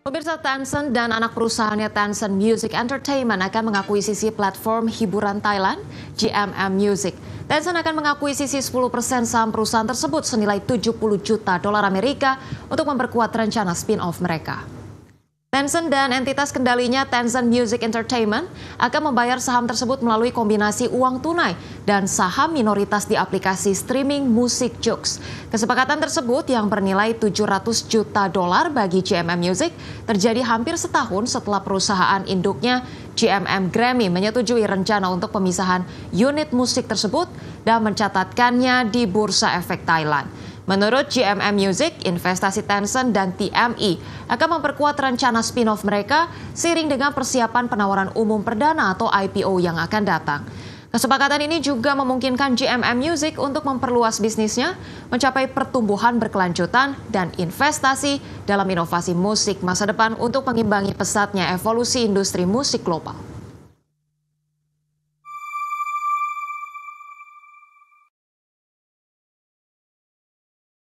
Pemirsa Tencent dan anak perusahaannya Tencent Music Entertainment akan mengakuisisi platform hiburan Thailand, GMM Music. Tencent akan mengakuisisi 10% saham perusahaan tersebut senilai 70 juta dolar Amerika untuk memperkuat rencana spin-off mereka. Tencent dan entitas kendalinya Tencent Music Entertainment akan membayar saham tersebut melalui kombinasi uang tunai dan saham minoritas di aplikasi streaming musik Joox. Kesepakatan tersebut yang bernilai 700 juta dolar bagi GMM Music terjadi hampir setahun setelah perusahaan induknya GMM Grammy menyetujui rencana untuk pemisahan unit musik tersebut dan mencatatkannya di Bursa Efek Thailand. Menurut GMM Music, investasi Tencent dan TME akan memperkuat rencana spin-off mereka seiring dengan persiapan penawaran umum perdana atau IPO yang akan datang. Kesepakatan ini juga memungkinkan GMM Music untuk memperluas bisnisnya, mencapai pertumbuhan berkelanjutan, dan investasi dalam inovasi musik masa depan untuk mengimbangi pesatnya evolusi industri musik global.